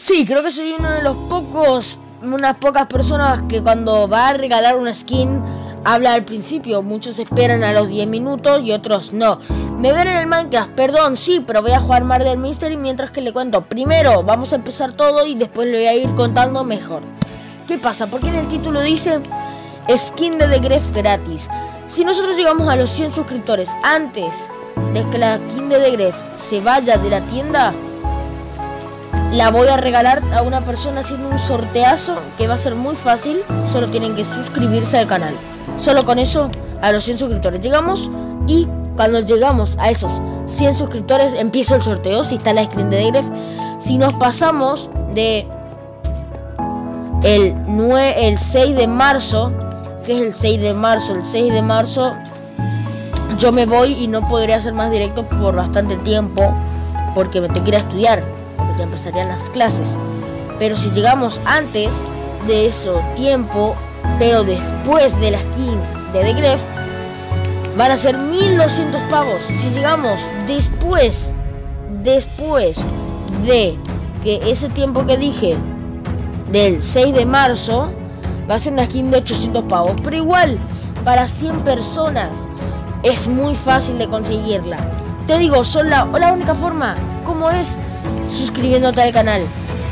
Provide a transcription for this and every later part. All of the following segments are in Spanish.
Sí, creo que soy uno de los pocos, unas pocas personas que cuando va a regalar una skin habla al principio. Muchos esperan a los 10 minutos y otros no. Me ven en el Minecraft, perdón, sí, pero voy a jugar Murder Mystery mientras que le cuento. Primero vamos a empezar todo y después le voy a ir contando mejor. ¿Qué pasa? Porque en el título dice skin de The Gref gratis. Si nosotros llegamos a los 100 suscriptores antes de que la skin de The Gref se vaya de la tienda, la voy a regalar a una persona haciendo un sorteazo que va a ser muy fácil. Solo tienen que suscribirse al canal. Solo con eso, a los 100 suscriptores llegamos y cuando llegamos a esos 100 suscriptores empieza el sorteo. Si está la screen de Gref. Si nos pasamos de el, 9, el 6 de marzo, que es el 6 de marzo, el 6 de marzo yo me voy y no podré hacer más directo por bastante tiempo porque me tengo que ir a estudiar empezarían las clases. Pero si llegamos antes de eso tiempo, pero después de la skin de The Gref, van a ser 1200 pavos. Si llegamos después, después de que ese tiempo que dije, del 6 de marzo, va a ser una skin de 800 pavos. Pero igual, para 100 personas, es muy fácil de conseguirla. Te digo, son la, la única forma, como es suscribiéndote al canal.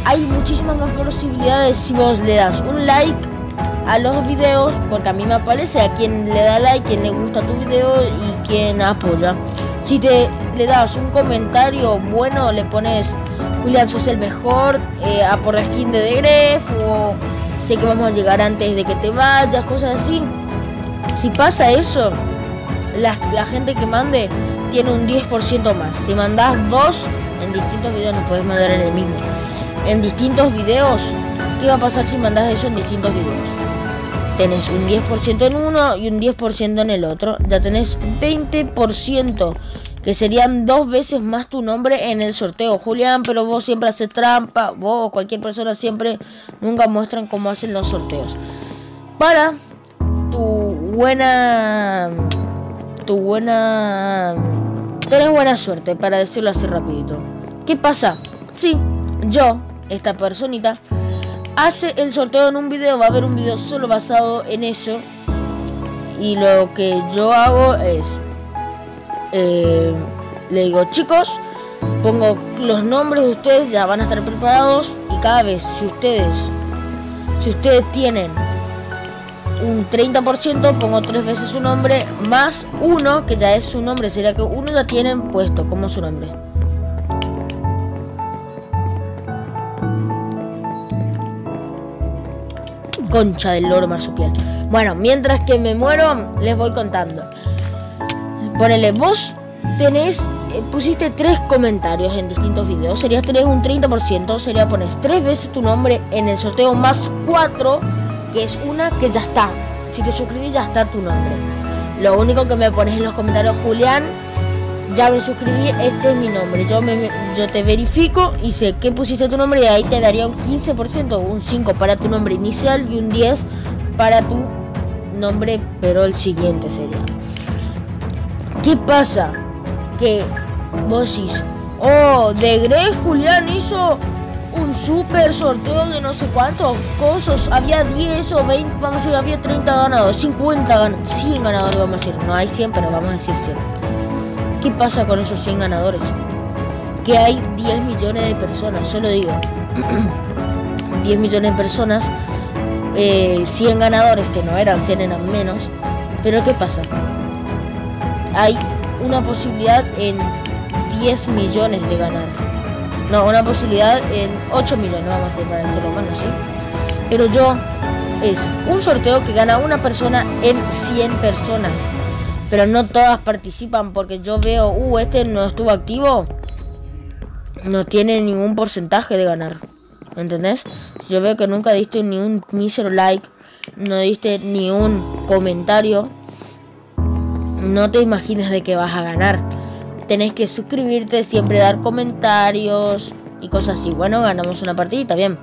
Hay muchísimas más posibilidades si vos le das un like a los videos, porque a mí me aparece a quien le da like, quien le gusta tu video y quien apoya. Si te le das un comentario bueno, le pones Julián sos el mejor, eh, a por la skin de The Gref, o sé que vamos a llegar antes de que te vayas, cosas así. Si pasa eso, la, la gente que mande tiene un 10% más. Si mandas dos, en distintos videos no puedes mandar el mismo. En distintos videos, ¿qué va a pasar si mandas eso en distintos videos? Tenés un 10% en uno y un 10% en el otro. Ya tenés 20%, que serían dos veces más tu nombre en el sorteo. Julián, pero vos siempre haces trampa. Vos, cualquier persona siempre, nunca muestran cómo hacen los sorteos. Para tu buena... Tu buena Tenés buena suerte, para decirlo así rapidito. ¿Qué pasa? Sí, yo, esta personita, hace el sorteo en un video, va a haber un video solo basado en eso. Y lo que yo hago es, eh, le digo, chicos, pongo los nombres de ustedes, ya van a estar preparados. Y cada vez, si ustedes, si ustedes tienen un 30%, pongo tres veces su nombre, más uno, que ya es su nombre, sería que uno ya tienen puesto como su nombre. Concha del loro marsupial. Bueno, mientras que me muero, les voy contando. Ponele, vos tenés, eh, pusiste tres comentarios en distintos videos, sería tener un 30%, sería pones tres veces tu nombre en el sorteo más cuatro que es una que ya está. Si te suscribís ya está tu nombre. Lo único que me pones en los comentarios, Julián, ya me suscribí, este es mi nombre. Yo, me, yo te verifico y sé que pusiste tu nombre y ahí te daría un 15%, un 5 para tu nombre inicial y un 10 para tu nombre, pero el siguiente sería. ¿Qué pasa? Que vos decís, oh, de Greg Julián hizo un super sorteo de no sé cuántos cosas. Había 10 o 20, vamos a decir, había 30 ganadores, 50 ganadores, 100 ganadores, vamos a decir. No hay 100, pero vamos a decir 100. ¿Qué pasa con esos 100 ganadores? Que hay 10 millones de personas, solo digo. 10 millones de personas, 100 eh, ganadores, que no eran 100, eran menos. Pero ¿qué pasa? Hay una posibilidad en 10 millones de ganar no, una posibilidad en 8 millones, vamos a para decirlo bueno, sí. Pero yo es un sorteo que gana una persona en 100 personas. Pero no todas participan porque yo veo, uh, este no estuvo activo. No tiene ningún porcentaje de ganar. ¿Entendés? Yo veo que nunca diste ni un mísero like, no diste ni un comentario, no te imagines de que vas a ganar tenés que suscribirte, siempre dar comentarios y cosas así. Bueno, ganamos una partidita, bien.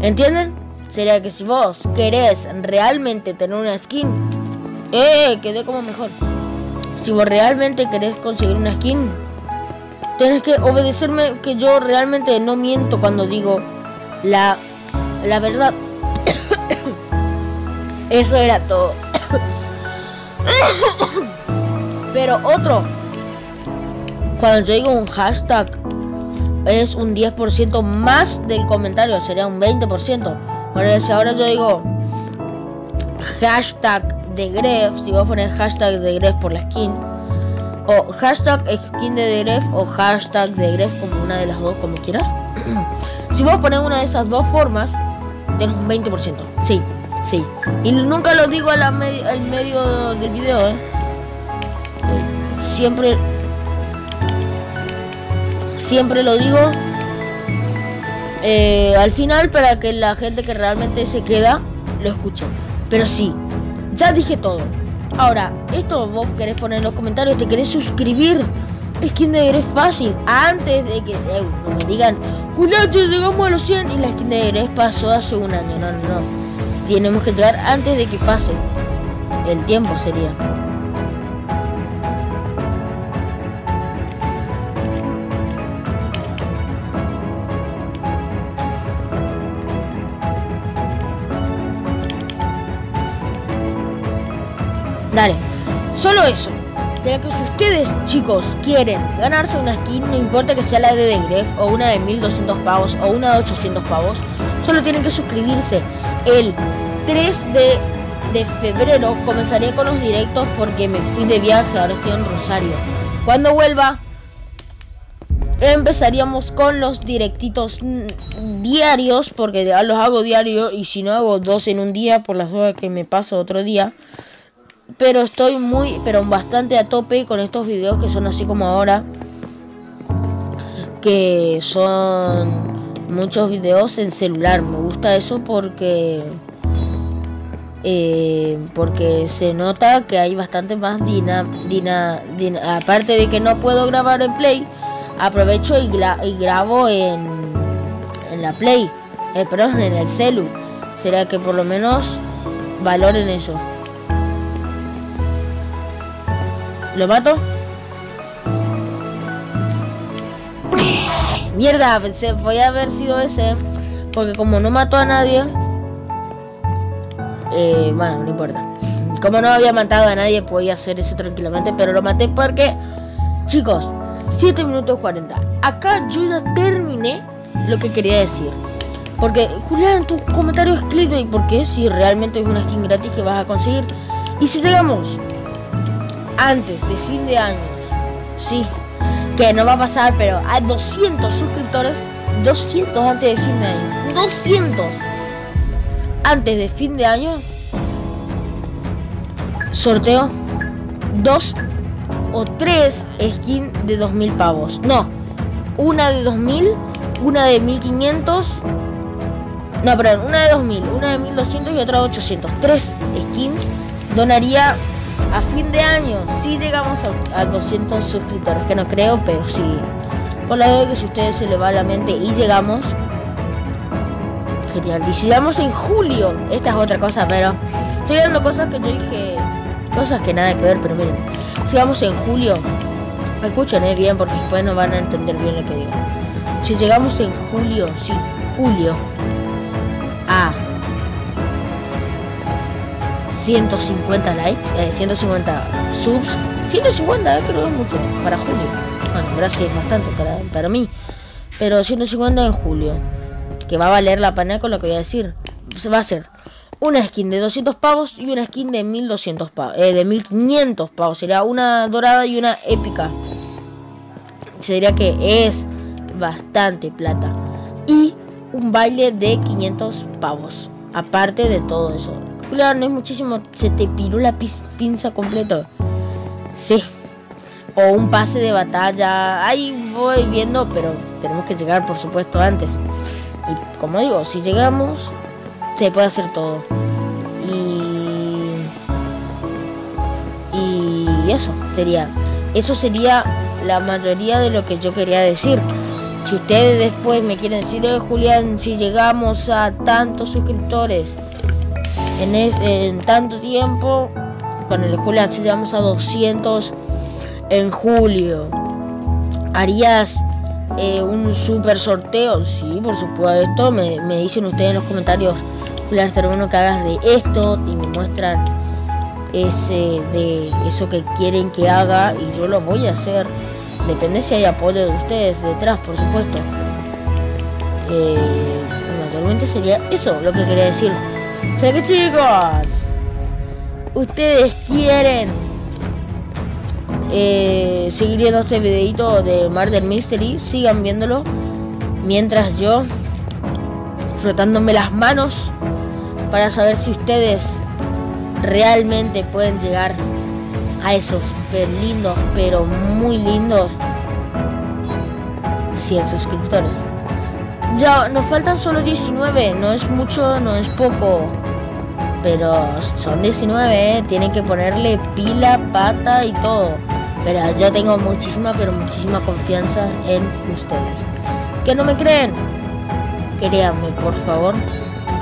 ¿Entienden? Sería que si vos querés realmente tener una skin, eh, quedé como mejor. Si vos realmente querés conseguir una skin, tenés que obedecerme que yo realmente no miento cuando digo La, la verdad, eso era todo. Pero otro, cuando yo digo un hashtag, es un 10% más del comentario, sería un 20%. Por eso ahora yo digo hashtag de Gref, si vos pones hashtag de Gref por la skin, o hashtag skin de Gref o hashtag de Gref como una de las dos, como quieras. si vos pones una de esas dos formas, tenés un 20%. Sí, sí. Y nunca lo digo al medio del video, ¿eh? Siempre siempre lo digo eh, al final para que la gente que realmente se queda lo escuche. Pero sí, ya dije todo. Ahora, esto vos querés poner en los comentarios, te querés suscribir. Es que de es fácil. Antes de que eh, me digan, Julián, llegamos a los 100 y la skin de Eres pasó hace un año. No, no, no. Tenemos que llegar antes de que pase. El tiempo sería. Dale, solo eso. Será que si ustedes, chicos, quieren ganarse una skin, no importa que sea la de Gref o una de 1200 pavos o una de 800 pavos, solo tienen que suscribirse. El 3 de, de febrero comenzaré con los directos porque me fui de viaje, ahora estoy en Rosario. Cuando vuelva, empezaríamos con los directitos diarios, porque ya los hago diario y si no hago dos en un día por las horas que me paso otro día pero estoy muy, pero bastante a tope con estos videos que son así como ahora. Que son muchos videos en celular. Me gusta eso porque... Eh, porque se nota que hay bastante más dina, dina, aparte de que no puedo grabar en play aprovecho y, grabo en, en la play eh, perdón en el celu será que por lo menos valoren eso ¿Lo mato? Mierda, pensé, voy a haber sido ese. Porque como no mató a nadie. Eh, bueno, no importa. Como no había matado a nadie, podía hacer ese tranquilamente. Pero lo maté porque. Chicos, 7 minutos 40. Acá yo ya terminé lo que quería decir. Porque, Julián, tu comentario es clickbait. Porque si realmente es una skin gratis que vas a conseguir. Y si llegamos antes de fin de año, sí, que no va a pasar, pero hay 200 suscriptores, 200 antes de fin de año, 200 antes de fin de año, sorteo dos o tres skins de 2000 pavos. No, una de 2000, una de 1500. No, perdón, una de 2000, una de 1200 y otra de 800. Tres skins donaría a fin de año, si llegamos a, 200 suscriptores, que no creo, pero sí. Por lo veo que si ustedes se le va a la mente y llegamos, genial. Y si llegamos en julio, esta es otra cosa, pero estoy dando cosas que yo dije, cosas que nada que ver, pero miren, si llegamos en julio, me escuchen eh, bien porque después no van a entender bien lo que digo. Si llegamos en julio, sí, julio, 150 likes, 150 eh, subs. 150, eh, creo que es mucho para julio. Bueno, gracias, bastante para, para mí. Pero 150 en julio. Que va a valer la pena con lo que voy a decir. Se va a hacer una skin de 200 pavos y una skin de 1200 pavos. Eh, de 1500 pavos. Sería una dorada y una épica. Se diría que es bastante plata. Y un baile de 500 pavos. Aparte de todo eso. Julián, es muchísimo. Se te piró la pinza completo. Sí. O un pase de batalla. Ahí voy viendo, pero tenemos que llegar, por supuesto, antes. Y como digo, si llegamos, se puede hacer todo. Y. Y eso sería. Eso sería la mayoría de lo que yo quería decir. Si ustedes después me quieren decir, eh, Julián, si llegamos a tantos suscriptores, en, tanto tiempo, con el Julián, si llegamos a 200 en julio, harías eh, un super sorteo. Sí, por supuesto. Me, dicen ustedes en los comentarios, Julián Cerveno, que hagas de esto y me muestran ese de eso que quieren que haga y yo lo voy a hacer. Depende si hay apoyo de ustedes detrás, por supuesto. Eh, naturalmente sería eso lo que quería decir. O sea que chicos, ustedes quieren eh, seguir viendo este videito de Murder Mystery, sigan viéndolo. Mientras yo frotándome las manos para saber si ustedes realmente pueden llegar a esos super lindos, pero muy lindos 100 suscriptores. Ya, nos faltan solo 19, no es mucho, no es poco. Pero son 19, ¿eh? tienen que ponerle pila, pata y todo. Pero yo tengo muchísima, pero muchísima confianza en ustedes. ¿Que no me creen? Créanme, por favor.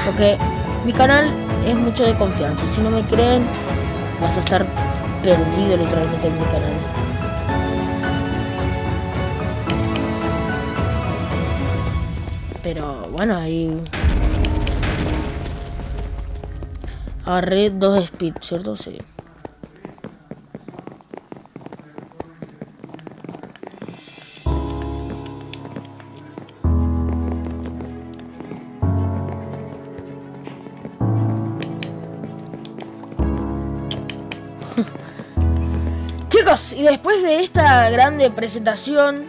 Porque mi canal es mucho de confianza. Si no me creen, vas a estar perdido literalmente en mi canal. Pero bueno, ahí... Agarré dos speed, ¿cierto? Sí. Chicos, y después de esta grande presentación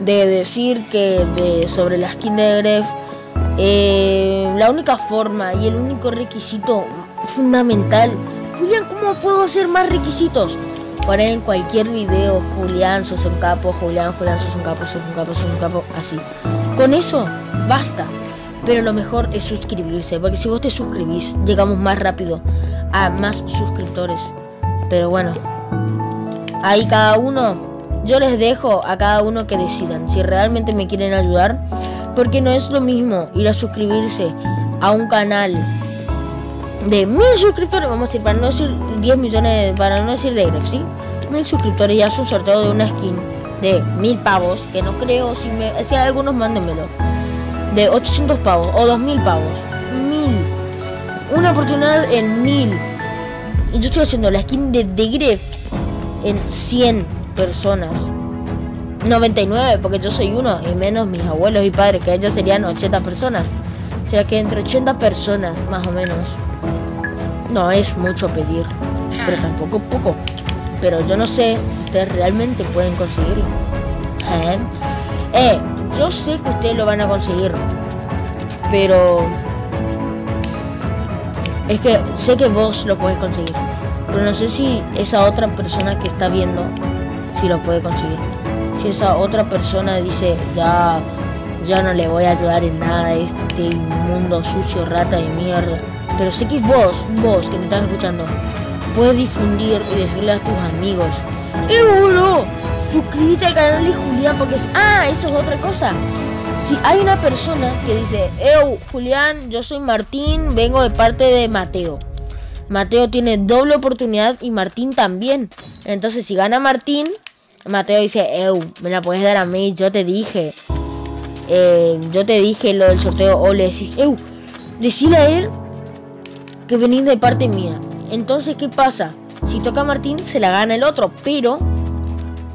de decir que sobre la skin de Gref, eh, la única forma y el único requisito fundamental, Julián, ¿cómo puedo hacer más requisitos? Poner en cualquier video, Julián, sos un capo, Julián, Julián, sos un capo, sos un capo, sos un capo, así. Con eso, basta. Pero lo mejor es suscribirse, porque si vos te suscribís, llegamos más rápido a más suscriptores. Pero bueno, ahí cada uno, yo les dejo a cada uno que decidan si realmente me quieren ayudar, porque no es lo mismo ir a suscribirse a un canal de mil suscriptores, vamos a decir, para no decir 10 millones, para no decir de Gref, ¿sí? Mil suscriptores y hace un sorteo de una skin de mil pavos, que no creo, si, me, si algunos mándenmelo de 800 pavos o 2000 pavos. Mil. Una oportunidad en mil. Y yo estoy haciendo la skin de Gref en 100 personas. 99, porque yo soy uno, y menos mis abuelos y padres, que ellos serían 80 personas. O sea que entre 80 personas, más o menos. No es mucho pedir, pero tampoco poco. Pero yo no sé si ustedes realmente pueden conseguirlo. ¿Eh? eh yo sé que ustedes lo van a conseguir. Pero... Es que sé que vos lo puedes conseguir. Pero no sé si esa otra persona que está viendo, si lo puede conseguir. Si esa otra persona dice, ya, ya no le voy a ayudar en nada a este inmundo sucio, rata de mierda. Pero sé que vos, vos que me estás escuchando, puedes difundir y decirle a tus amigos. ¡Eh, suscríbete al canal de Julián porque es... Ah, eso es otra cosa. Si hay una persona que dice, Eu, Julián, yo soy Martín, vengo de parte de Mateo. Mateo tiene doble oportunidad y Martín también. Entonces, si gana Martín, Mateo dice, Eu, me la puedes dar a mí, yo te dije. Eh, yo te dije lo del sorteo. O le decís, Eu, decile a él que venís de parte mía. Entonces, ¿qué pasa? Si toca Martín, se la gana el otro, pero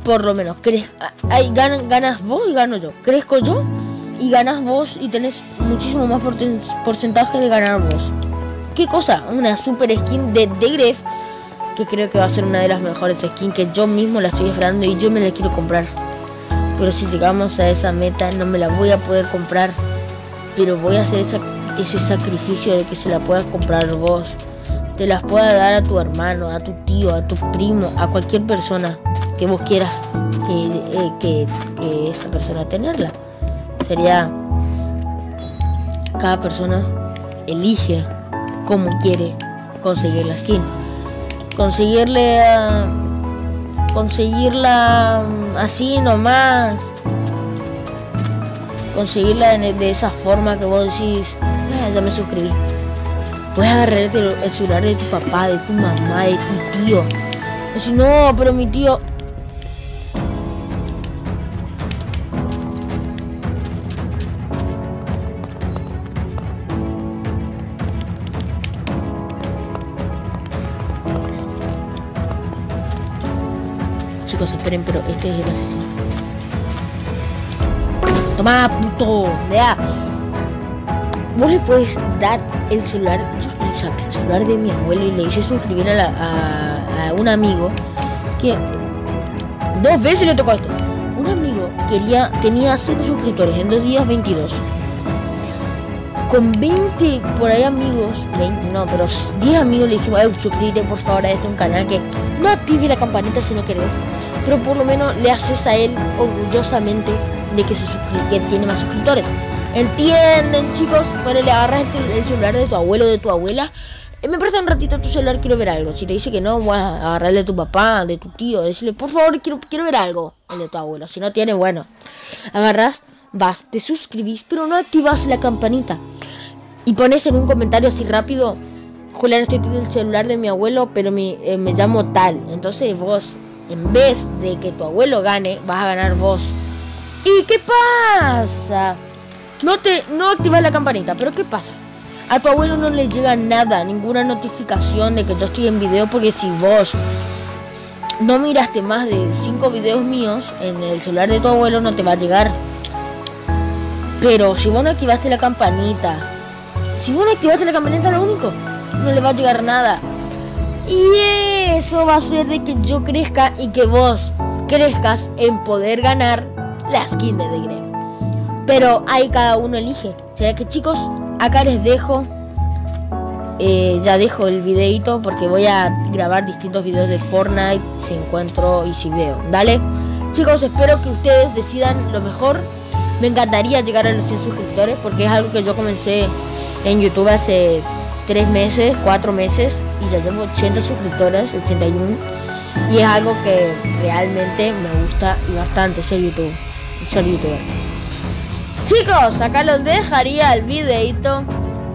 por lo menos. Hay, ganas, ganas vos y gano yo. Crezco yo y ganas vos y tenés muchísimo más porcentaje de ganar vos. ¿Qué cosa? Una super skin de Gref que creo que va a ser una de las mejores skins que yo mismo la estoy esperando y yo me la quiero comprar. Pero si llegamos a esa meta no me la voy a poder comprar. Pero voy a hacer ese sacrificio de que se la puedas comprar vos. Te las pueda dar a tu hermano, a tu tío, a tu primo, a cualquier persona que vos quieras que, eh, que, esa persona tenerla. Sería cada persona elige cómo quiere conseguir la skin. Conseguirle conseguirla así nomás. Conseguirla de, esa forma que vos decís, ah, ya me suscribí. Puedes agarrar el, celular de tu papá, de tu mamá, de tu tío. si no, pero mi tío chicos, esperen, pero este es el asesino. Toma, puto. Vea. Vos le puedes dar el celular, el celular de mi abuelo y le hice suscribir a, a, a un amigo que dos veces le tocó esto. Un amigo quería, tenía 100 suscriptores en dos días 22 con 20 por ahí amigos, 20, no, pero 10 amigos le dijimos, suscríbete por favor a este un canal que no active la campanita si no querés, pero por lo menos le haces a él orgullosamente de que, tiene más suscriptores. ¿Entienden, chicos? Bueno, le agarras el, celular de tu abuelo o de tu abuela. Eh, me presta un ratito tu celular, quiero ver algo. Si te dice que no, bueno, agarrarle de tu papá, de tu tío, decirle, por favor, quiero, quiero ver algo, el de tu abuelo. Si no tiene, bueno, agarras vas, te suscribís, pero no activas la campanita. Y pones en un comentario así rápido, Julián, estoy teniendo el celular de mi abuelo, pero eh, me llamo tal. Entonces vos, en vez de que tu abuelo gane, vas a ganar vos. ¿Y qué pasa? No te no activas la campanita, pero ¿qué pasa? A tu abuelo no le llega nada, ninguna notificación de que yo estoy en video, porque si vos no miraste más de 5 videos míos en el celular de tu abuelo, no te va a llegar. Pero si vos no activaste la campanita, si vos no activaste la campanita, lo único, no le va a llegar nada. Y eso va a hacer de que yo crezca y que vos crezcas en poder ganar la skin de The Greve. Pero ahí cada uno elige. O sea que chicos, acá les dejo. Eh, ya dejo el videito porque voy a grabar distintos videos de Fortnite si encuentro y si veo. Dale. Chicos, espero que ustedes decidan lo mejor me encantaría llegar a los 100 suscriptores porque es algo que yo comencé en YouTube hace 3 meses, 4 meses y ya llevo 80 suscriptores, 81. Y es algo que realmente me gusta y bastante ser YouTube, ser youtuber. Chicos, acá los dejaría el videito.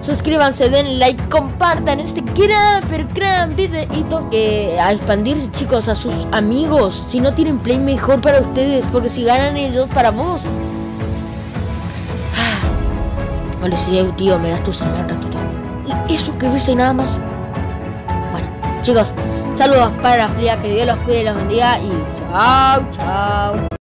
Suscríbanse, den like, compartan este gran, pero gran videito que a expandirse, chicos, a sus amigos. Si no tienen play, mejor para ustedes, porque si ganan ellos, para vos. Diría, tío, me das tu celular ratito. Y que y nada más. Bueno, chicos, saludos para la fría, que Dios los cuide y los bendiga y chao, chao.